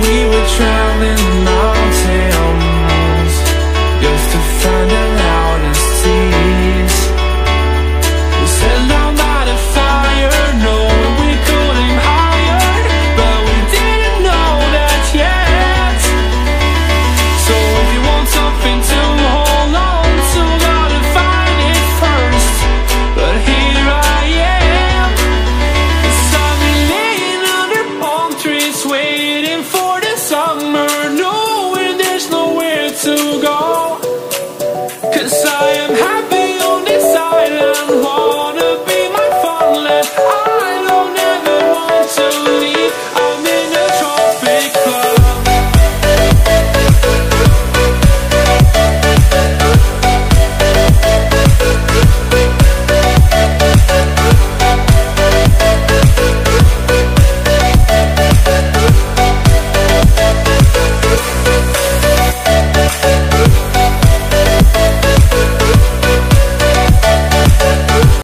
we were drowning.